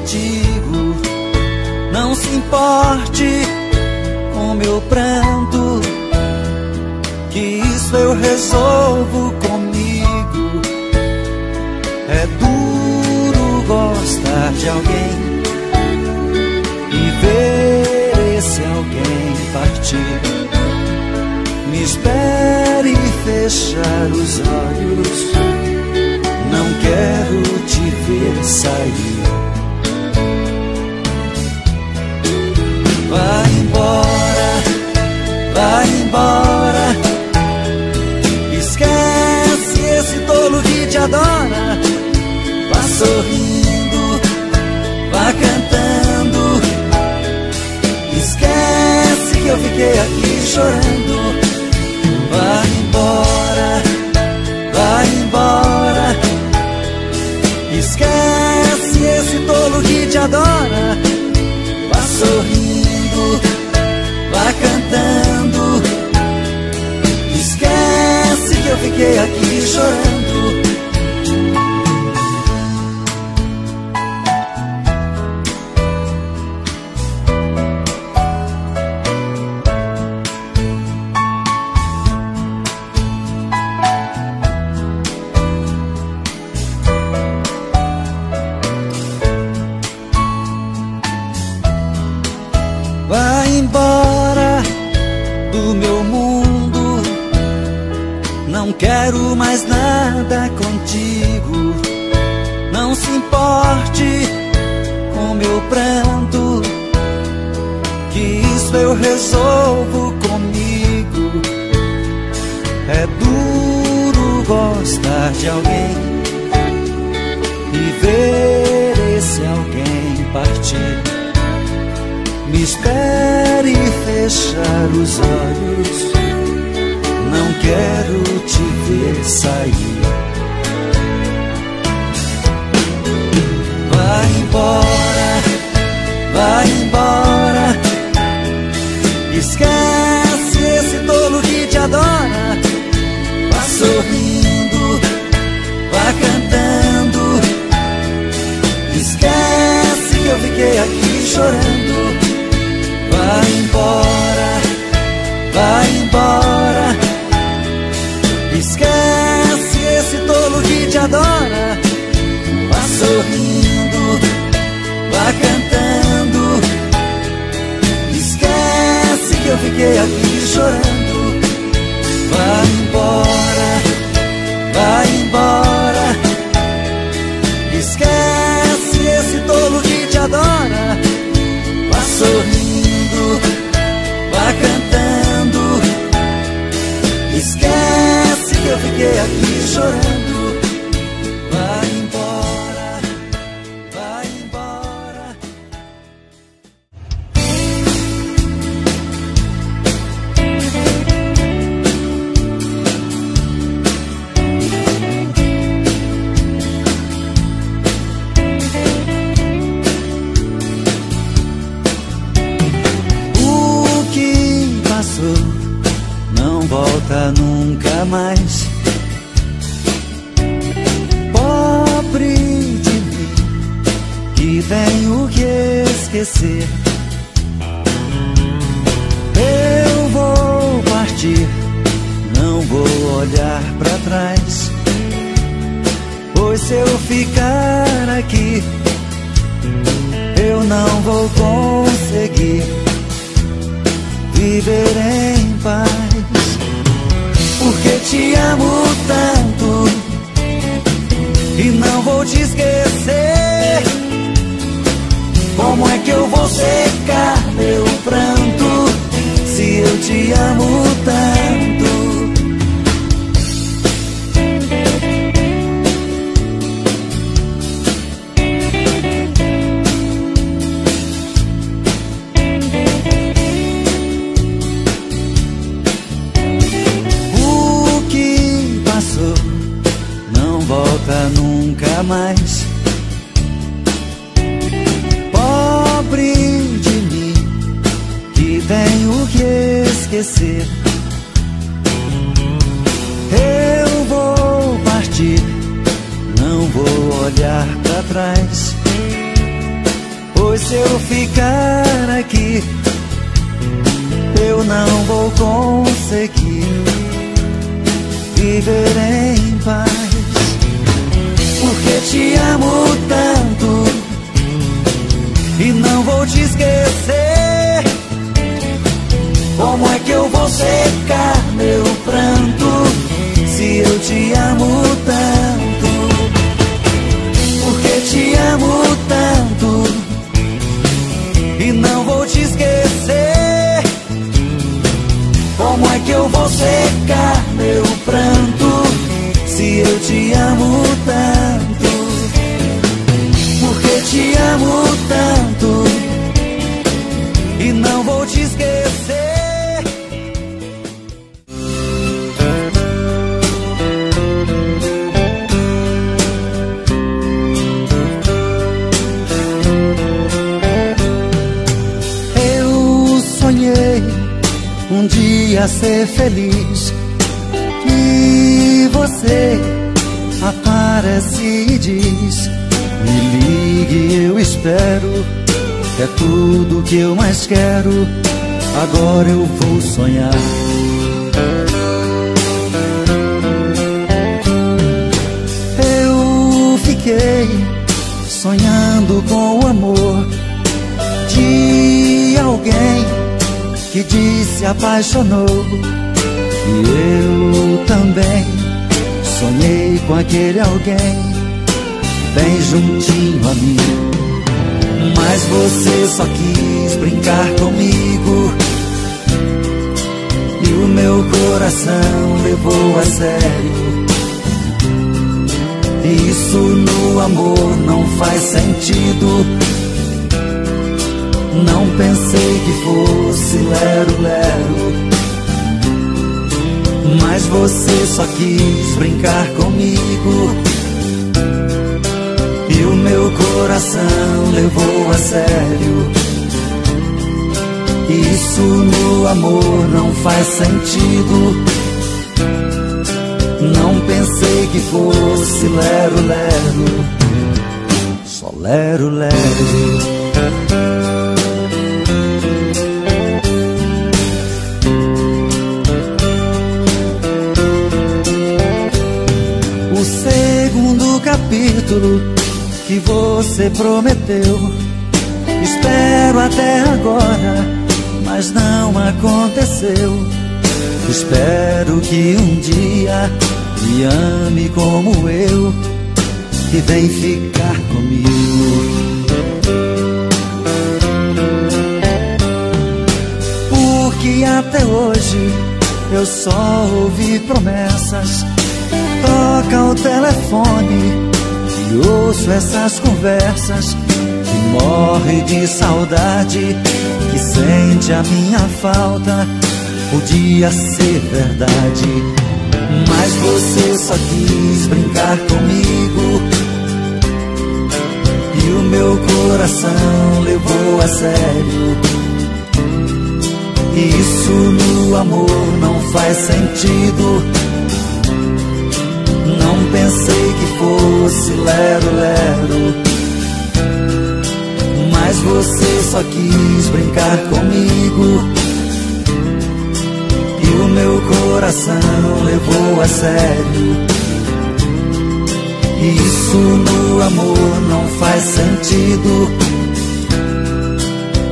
contigo. Não se importe com meu pranto, que isso eu resolvo comigo. É duro gostar de alguém e ver esse alguém partir. Me espere fechar os olhos. Resolvo comigo. É duro gostar de alguém e ver esse alguém partir. Me espere fechar os olhos. Não quero te ver sair. Vai embora, vai embora. Esquece que que tenho que esquecer. Eu vou partir, não vou olhar pra trás. Pois se eu ficar aqui, eu não vou conseguir viver em paz. Porque te amo tanto e não vou te esquecer. Te amo tanto? O que passou não volta nunca mais. Esquecer. Eu vou partir, não vou olhar pra trás. Pois se eu ficar aqui, eu não vou conseguir viver em paz. Porque te amo tanto e não vou te esquecer. Como é que eu vou secar meu pranto se eu te amo tanto? Porque te amo tanto e não vou te esquecer. Como é que eu vou secar meu pranto se eu te amo tanto? Porque te amo tanto dia ser feliz e você aparece e diz: Me ligue, eu espero. É tudo que eu mais quero. Agora eu vou sonhar. Eu fiquei sonhando com o amor de alguém que disse apaixonou. E eu também sonhei com aquele alguém bem juntinho a mim. Mas você só quis brincar comigo. E o meu coração levou a sério. Isso no amor não faz sentido. Não pensei que fosse lero-lero. Mas você só quis brincar comigo. E o meu coração levou a sério. Isso no amor não faz sentido. Não pensei que fosse lero-lero. Só lero-lero. Capítulo que você prometeu. Espero até agora, mas não aconteceu. Espero que um dia me ame como eu e vem ficar comigo. Porque até hoje eu só ouvi promessas. Toca o telefone e ouço essas conversas. Que morre de saudade, que sente a minha falta. Podia ser verdade, mas você só quis brincar comigo. E o meu coração levou a sério. Isso no amor não faz sentido. Pensei que fosse lero-lero. Mas você só quis brincar comigo. E o meu coração levou a sério. Isso no amor não faz sentido.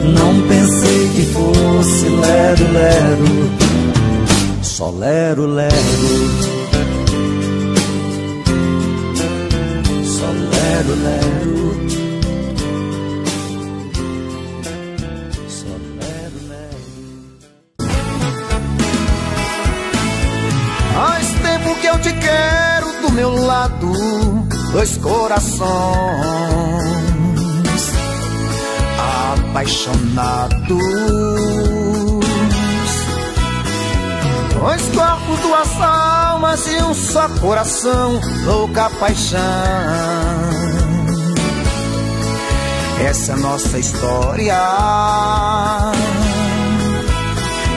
Não pensei que fosse lero-lero. Só lero-lero. Só lero-lero. Só lero-lero. Faz tempo que eu te quero do meu lado, dois corações apaixonados. Dois corpos, duas almas e um só coração, louca paixão essa é nossa história.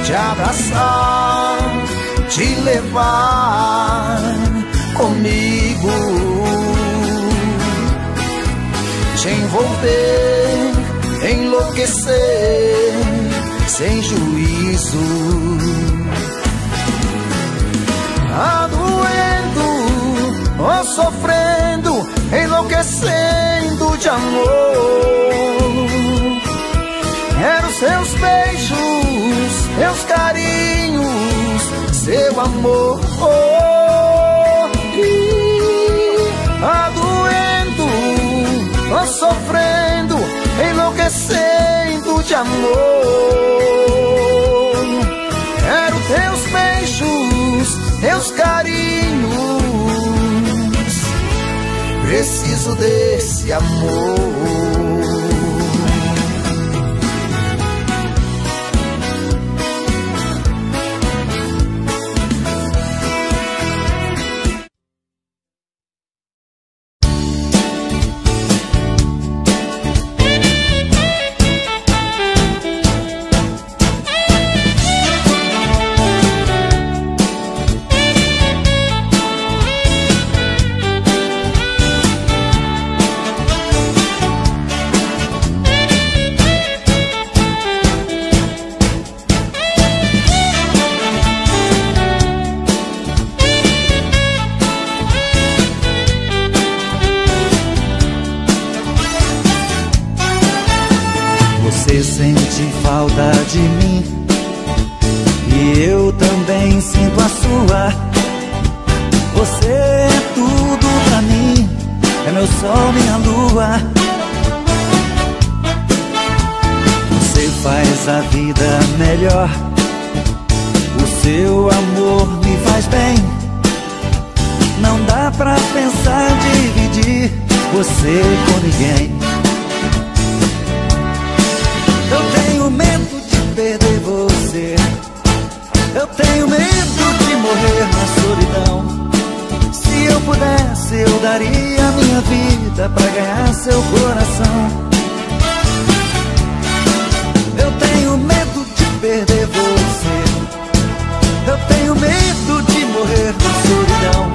Te abraçar, te levar comigo, te envolver, enlouquecer sem juízo. Tá doendo ou sofrendo amor. Oh, e a doendo, oh, sofrendo, enlouquecendo de amor. Quero teus beijos, teus carinhos. Preciso desse amor. de mim. E eu também sinto a sua. Você é tudo pra mim É meu sol, minha lua. Você faz a vida melhor. O seu amor me faz bem. Não dá pra pensar dividir você com ninguém. Eu daria minha vida pra ganhar seu coração? Eu tenho medo de perder você. Eu tenho medo de morrer de solidão.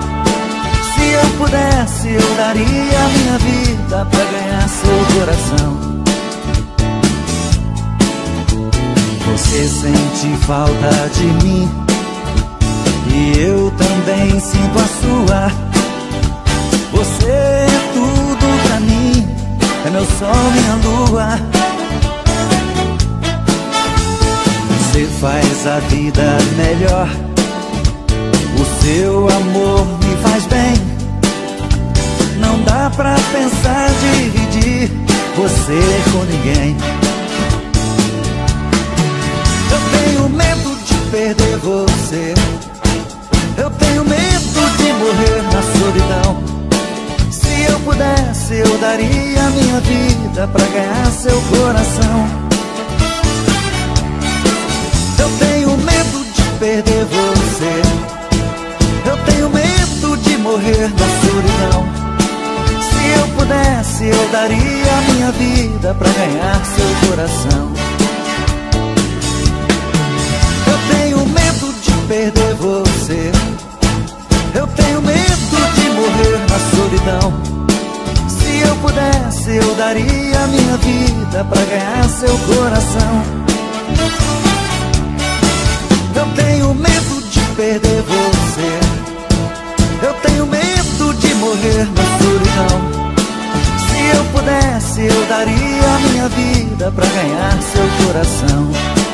Se eu pudesse eu daria minha vida pra ganhar seu coração. Você sente falta de mim. E eu também sinto a sua. Você é tudo pra mim, é meu sol, minha lua. Você faz a vida melhor. O seu amor me faz bem. Não dá pra pensar dividir você com ninguém. Eu tenho medo de perder você. Eu tenho medo de morrer na solidão eu daria minha vida pra ganhar seu coração. Eu tenho medo de perder você. Eu tenho medo de morrer na solidão. Se eu pudesse, eu daria minha vida pra ganhar seu coração. Eu tenho medo de perder você. Eu tenho medo de morrer na solidão pudesse, eu daria minha vida pra ganhar seu coração. Eu tenho medo de perder você. Eu tenho medo de morrer na solidão. Se eu pudesse, eu daria minha vida pra ganhar seu coração.